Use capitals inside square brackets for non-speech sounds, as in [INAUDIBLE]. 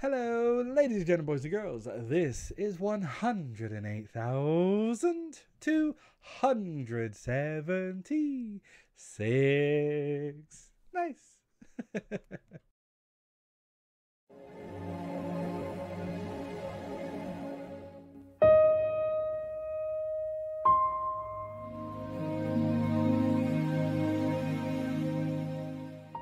Hello, ladies and gentlemen, boys and girls. This is 108,276. [LAUGHS] Nice.